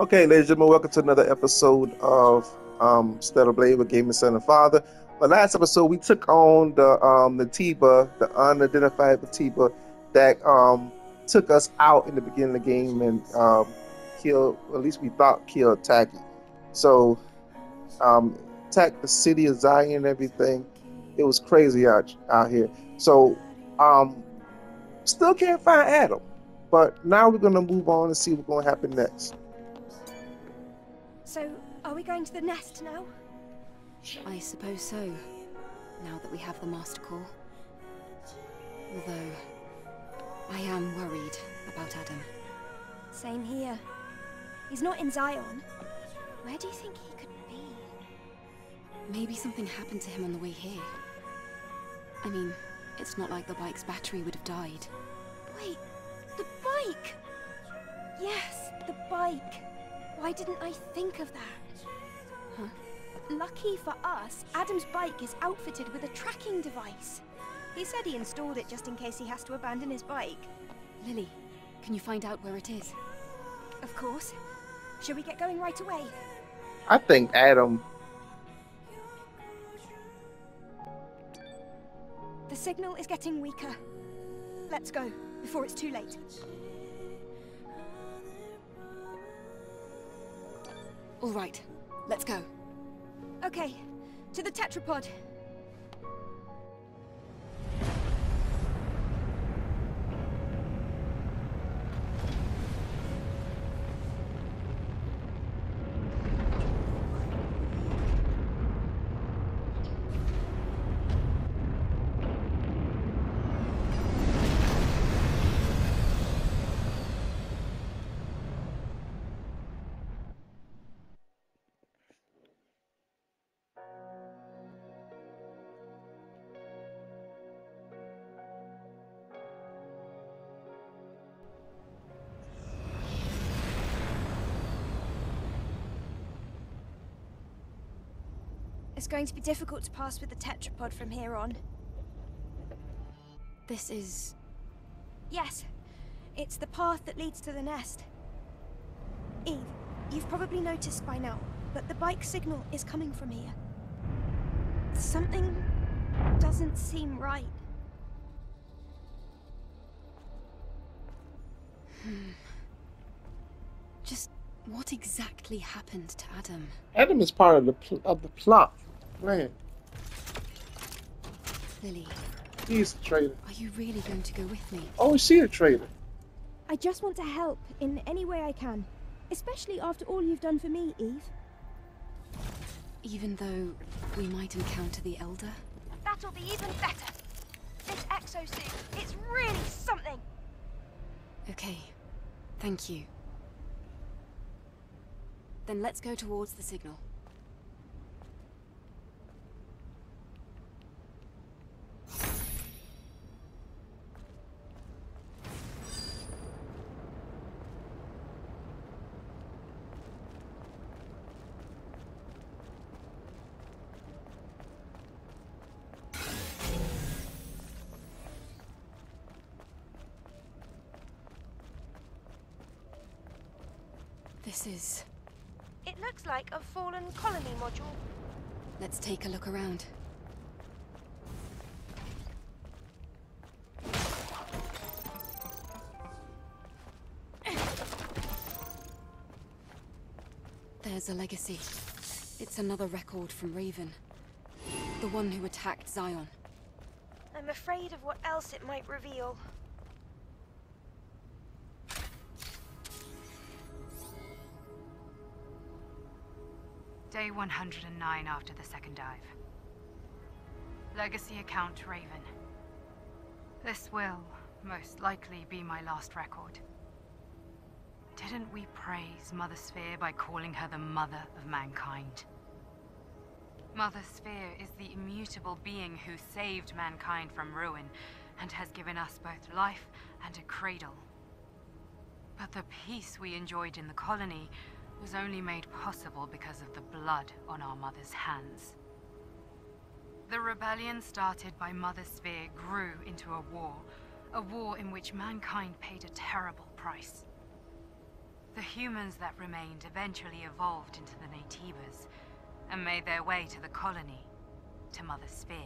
Okay, ladies and gentlemen, welcome to another episode of um, Stellar Blade with Gaming Son and Father. The last episode, we took on the um, the the unidentified Tiba that um, took us out in the beginning of the game and um, killed, at least we thought killed Tachy. So, um, attacked the city of Xion and everything. It was crazy out out here. So, um, still can't find Adam. But now we're gonna move on and see what's gonna happen next. So, are we going to the nest now? I suppose so, now that we have the Master Core. Although, I am worried about Adam. Same here. He's not in Xion. Where do you think he could be? Maybe something happened to him on the way here. I mean, it's not like the bike's battery would have died. Wait, the bike! Yes, the bike. Why didn't I think of that? Huh? Lucky for us, Adam's bike is outfitted with a tracking device. He said he installed it just in case he has to abandon his bike. Lily, can you find out where it is? Of course. Shall we get going right away? I think Adam. The signal is getting weaker. Let's go, before it's too late. All right, let's go. Okay, to the tetrapod. It's going to be difficult to pass with the tetrapod from here on. This is... Yes, it's the path that leads to the nest. Eve, you've probably noticed by now, but the bike signal is coming from here. Something doesn't seem right. Hmm. Just what exactly happened to Adam? Adam is part of the pl- of the plot. Man, Lily, he's a traitor. are you really going to go with me? Oh, is she a traitor? I just want to help in any way I can. Especially after all you've done for me, Eve. Even though we might encounter the Elder? That'll be even better. This exosuit, it's really something. Okay, thank you. Then let's go towards the signal. This is... It looks like a fallen colony module. Let's take a look around. There's a legacy. It's another record from Raven. The one who attacked Xion. I'm afraid of what else it might reveal. Day 109 after the second dive. Legacy account Raven. This will, most likely, be my last record. Didn't we praise Mother Sphere by calling her the mother of mankind? Mother Sphere is the immutable being who saved mankind from ruin and has given us both life and a cradle. But the peace we enjoyed in the colony was only made possible because of the blood on our mother's hands. The rebellion started by Mother Sphere grew into a war, a war in which mankind paid a terrible price. The humans that remained eventually evolved into the Naytibas and made their way to the colony, to Mother Sphere.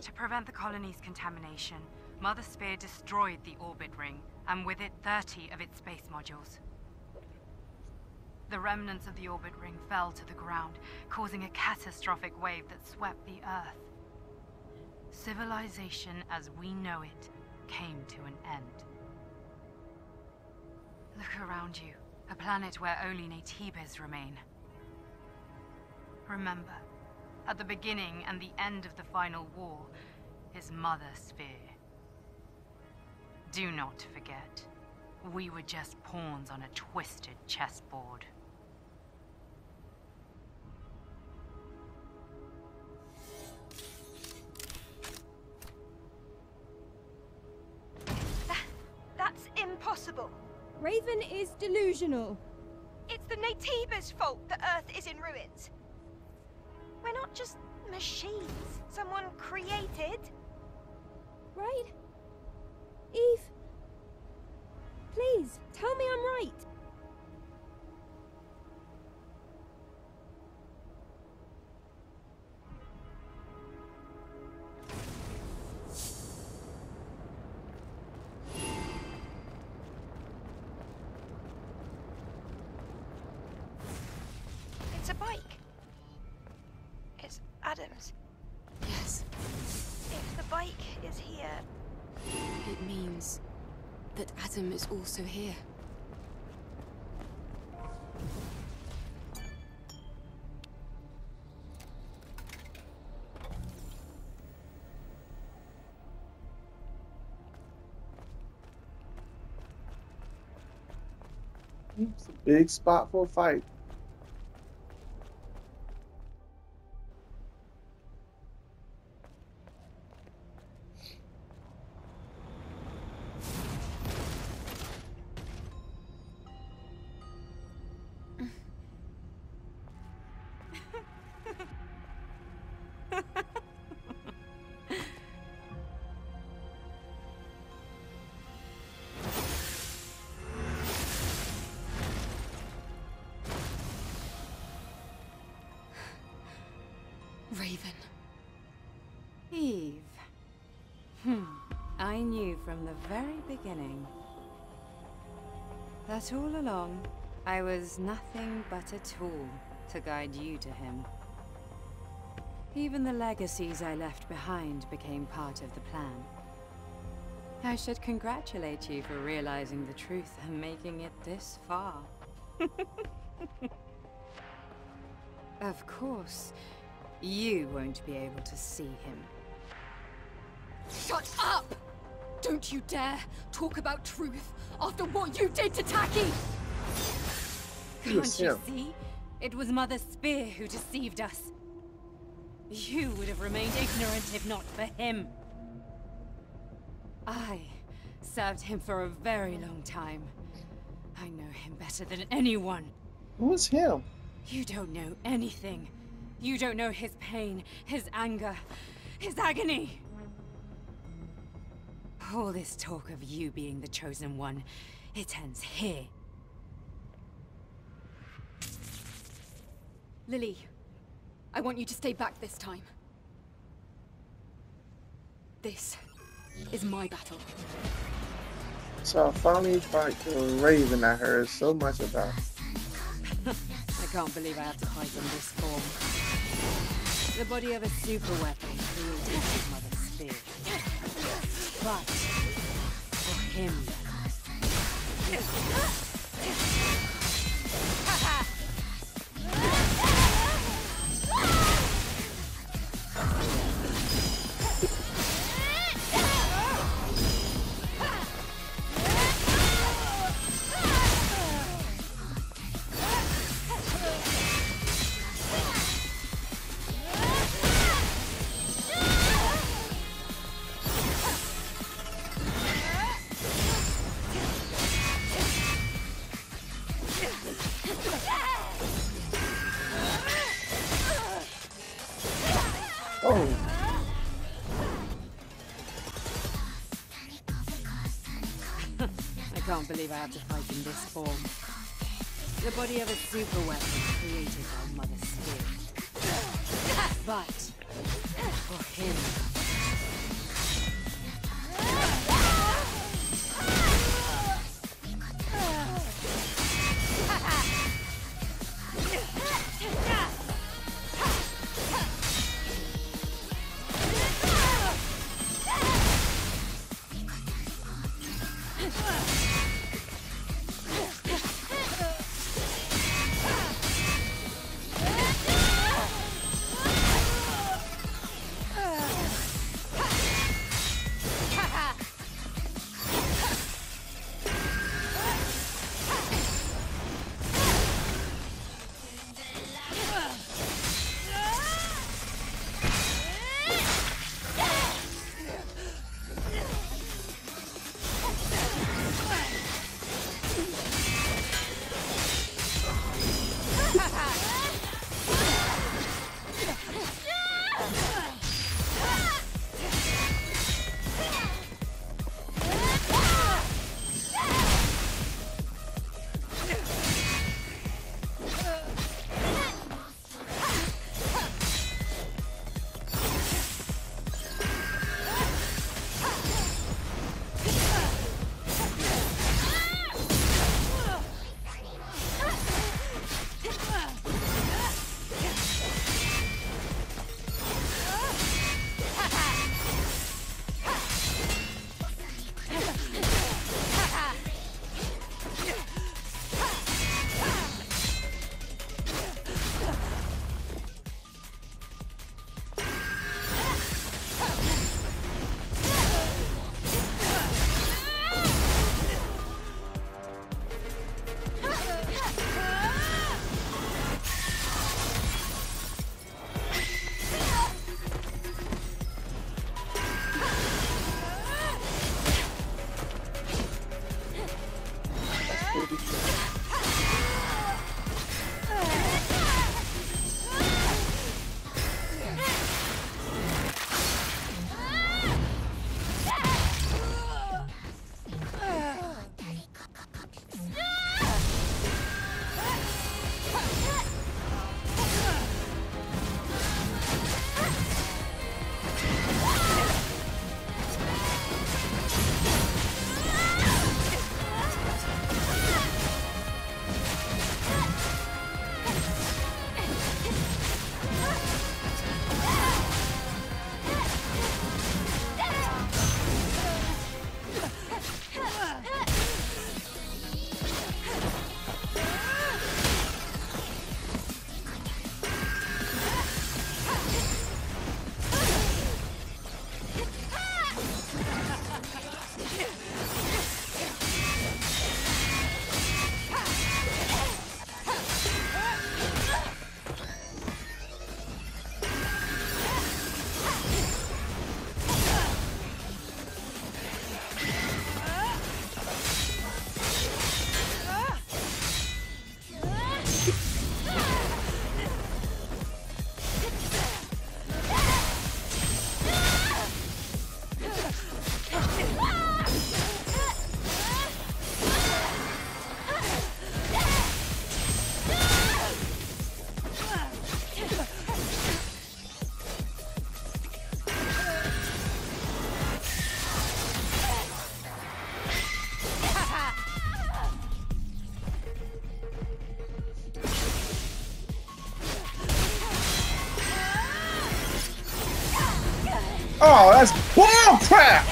To prevent the colony's contamination, Mother Sphere destroyed the orbit ring, and with it 30 of its space modules. The remnants of the orbit ring fell to the ground, causing a catastrophic wave that swept the Earth. Civilization as we know it came to an end. Look around you, a planet where only Naytibas remain. Remember, at the beginning and the end of the final war is Mother Sphere. Do not forget, we were just pawns on a twisted chessboard. Raven is delusional. It's the Naytibas' fault that Earth is in ruins. We're not just machines someone created. Right? Eve? Please, tell me I'm right. Means that Adam is also here. It's a big spot for a fight. Beginning that all along I was nothing but a tool to guide you to him. Even the legacies I left behind became part of the plan. I should congratulate you for realizing the truth and making it this far. of course, you won't be able to see him. Shut up! Don't you dare talk about truth after what you did to Tachy! Can't you see? It was Mother Sphere who deceived us. You would have remained ignorant if not for him. I served him for a very long time. I know him better than anyone. Who's him? You don't know anything. You don't know his pain, his anger, his agony. All this talk of you being the chosen one, it ends here. Lily, I want you to stay back this time. This is my battle. So I finally fight the Raven I heard so much about. I can't believe I have to fight in this form. The body of a super weapon created by Mother Sphere. But him, can't believe I have to fight in this form. The body of a super weapon created by Mother Sphere. But for him, crap!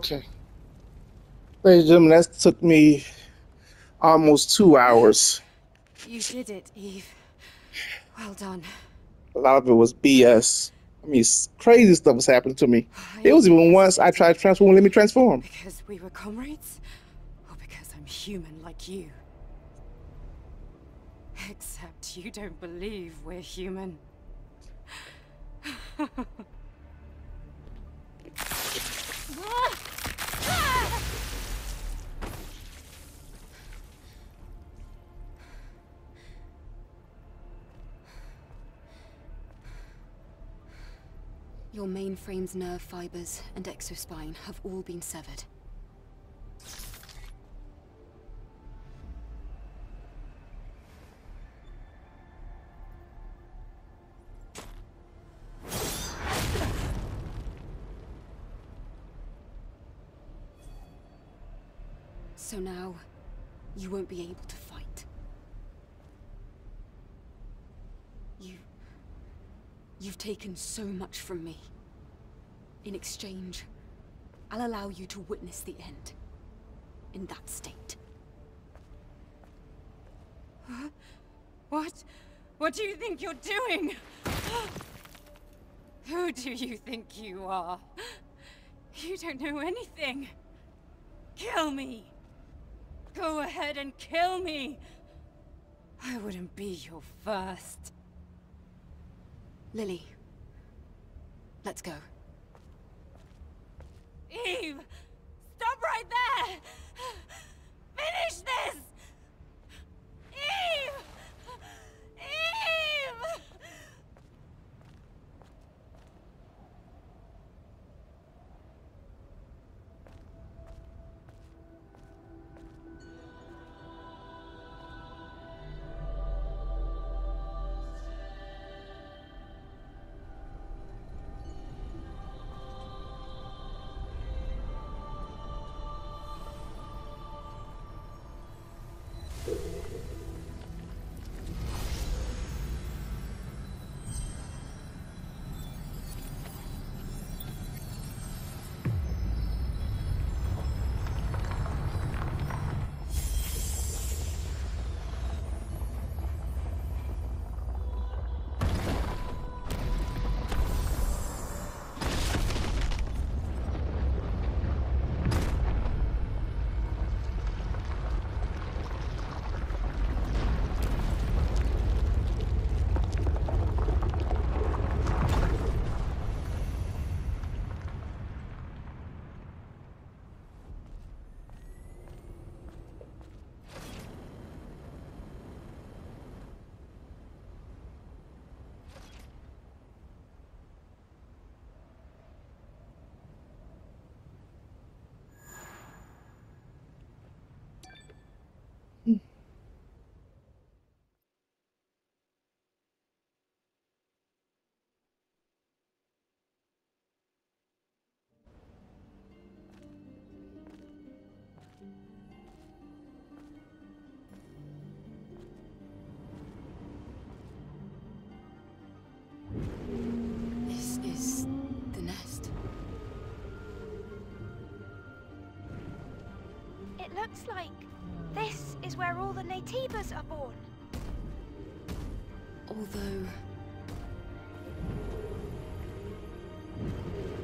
Okay. Ladies and gentlemen, that took me almost two hours. You did it, Eve. Well done. A lot of it was BS. I mean, crazy stuff was happening to me. It was even once I tried to transform, let me transform. Because we were comrades? Or because I'm human like you? Except you don't believe we're human. Ah! Your mainframe's nerve fibers and exospine have all been severed. So now, you won't be able to fight. You... You've taken so much from me. In exchange, I'll allow you to witness the end. In that state. What? What do you think you're doing? Who do you think you are? You don't know anything. Kill me. Go ahead and kill me. I wouldn't be your first. Lily. Let's go. Eve! Stop right there! Finish this! Looks like this is where all the Naytibas are born. Although...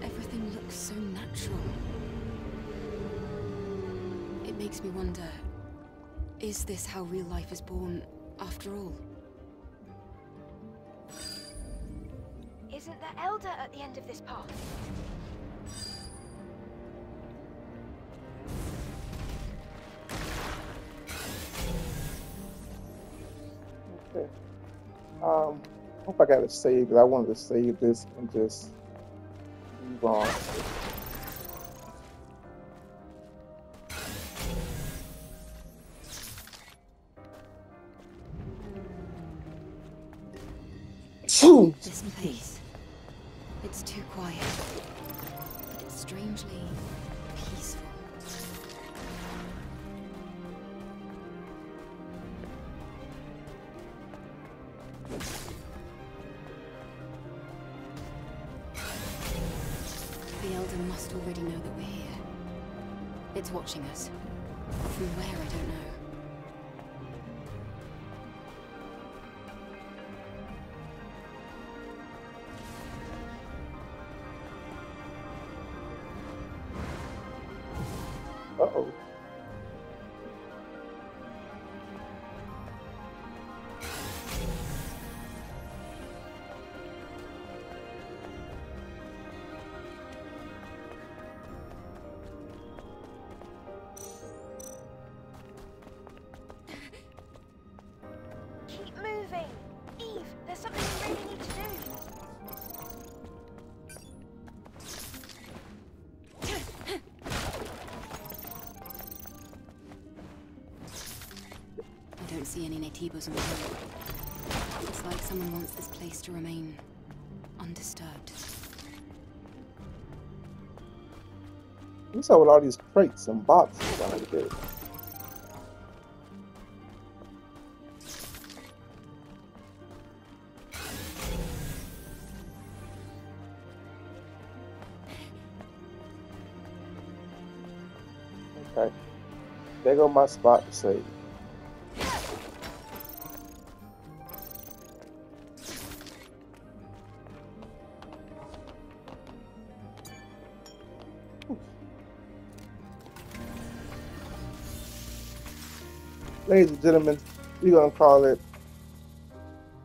Everything looks so natural. It makes me wonder, is this how real life is born after all? Isn't there Elder at the end of this path? Hope I gotta it saved. 'cause I wanted to save this and just move on. Phew. This place. It's too quiet. But it's strangely watching us. From where, I don't know. See any Naytibas on the. It's like someone wants this place to remain undisturbed. What's up with all these crates and boxes the bed? Okay. There go my spot to save. Ladies and gentlemen, we're gonna call it.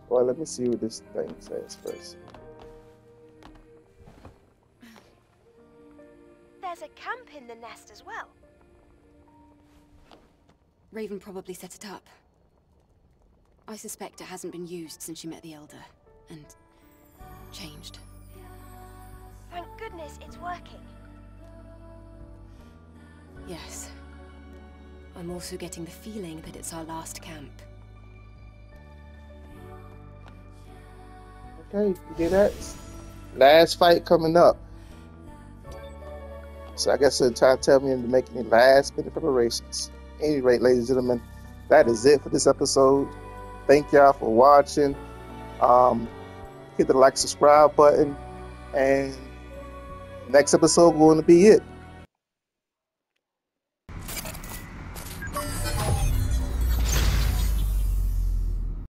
Well, let me see what this thing says first. There's a camp in the nest as well. Raven probably set it up. I suspect it hasn't been used since she met the Elder, and changed. Thank goodness it's working. Yes. I'm also getting the feeling that it's our last camp. Okay, you that? Last fight coming up. So I guess they're trying to tell me to make any last minute preparations. Any rate, ladies and gentlemen, that is it for this episode. Thank y'all for watching. Um, hit the like, subscribe button, and next episode going to be it.